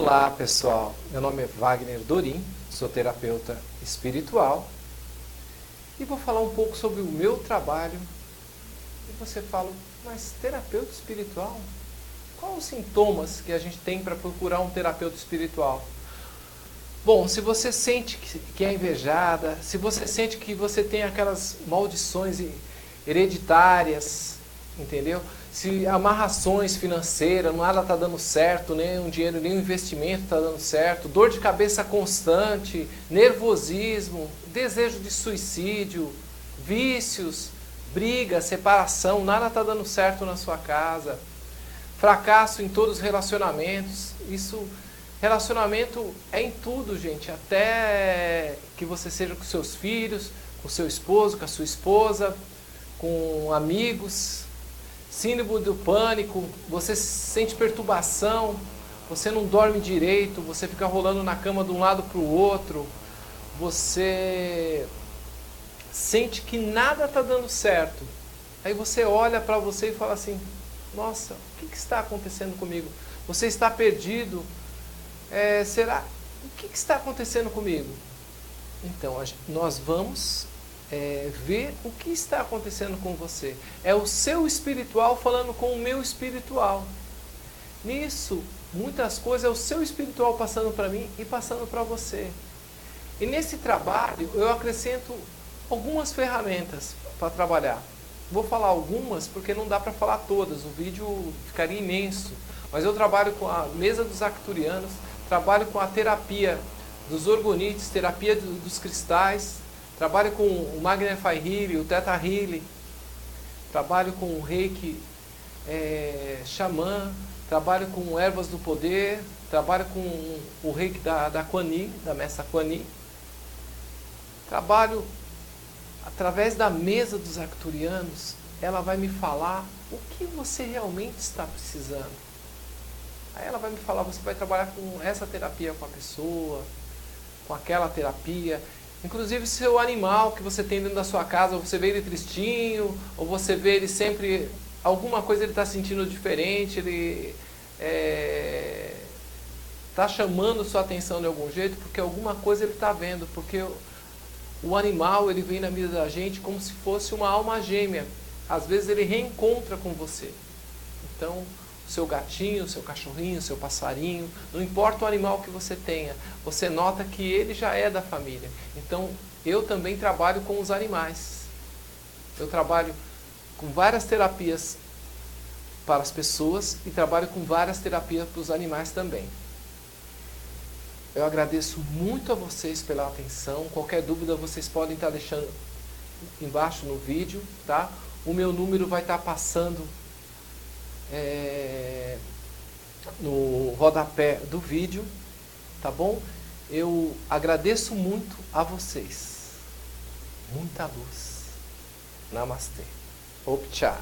Olá pessoal, meu nome é Wagner Dorim, sou terapeuta espiritual e vou falar um pouco sobre o meu trabalho. E você fala, mas terapeuta espiritual? Quais os sintomas que a gente tem para procurar um terapeuta espiritual? Bom, se você sente que é invejada, se você sente que você tem aquelas maldições hereditárias, entendeu? Se amarrações financeiras, nada está dando certo, nem um dinheiro, nem um investimento está dando certo, dor de cabeça constante, nervosismo, desejo de suicídio, vícios, briga, separação, nada está dando certo na sua casa, fracasso em todos os relacionamentos, isso relacionamento é em tudo, gente, até que você seja com seus filhos, com seu esposo, com a sua esposa, com amigos, síndrome do pânico, você sente perturbação, você não dorme direito, você fica rolando na cama de um lado para o outro, você sente que nada está dando certo. Aí você olha para você e fala assim: Nossa, o que, que, está acontecendo comigo? Você está perdido? É, será? O que, que está acontecendo comigo? Então, nós vamos é, ver o que está acontecendo com você. É o seu espiritual falando com o meu espiritual. Nisso, muitas coisas é o seu espiritual passando para mim e passando para você. E nesse trabalho eu acrescento algumas ferramentas para trabalhar. Vou falar algumas porque não dá para falar todas, o vídeo ficaria imenso. Mas eu trabalho com a mesa dos acturianos, trabalho com a terapia dos orgonites, terapia dos cristais, Trabalho com o Magnify Healing, o Theta Healing. Trabalho com o Reiki é, Xamã. Trabalho com ervas do poder. Trabalho com o Reiki da, da Kwani, da Mestra Kwani. Trabalho através da mesa dos acturianos. Ela vai me falar o que você realmente está precisando. Aí ela vai me falar, você vai trabalhar com essa terapia com a pessoa, com aquela terapia. Inclusive seu animal que você tem dentro da sua casa, você vê ele tristinho, ou você vê ele sempre, alguma coisa ele está sentindo diferente, ele está é, tá chamando sua atenção de algum jeito, porque alguma coisa ele está vendo, porque o, o animal ele vem na vida da gente como se fosse uma alma gêmea. Às vezes ele reencontra com você. Então, seu gatinho, seu cachorrinho, seu passarinho, não importa o animal que você tenha, você nota que ele já é da família. Então, eu também trabalho com os animais. Eu trabalho com várias terapias para as pessoas e trabalho com várias terapias para os animais também. Eu agradeço muito a vocês pela atenção. Qualquer dúvida vocês podem estar deixando embaixo no vídeo, tá? O meu número vai estar passando é, no rodapé do vídeo, tá bom? Eu agradeço muito a vocês. Muita luz. Namastê. Opcha.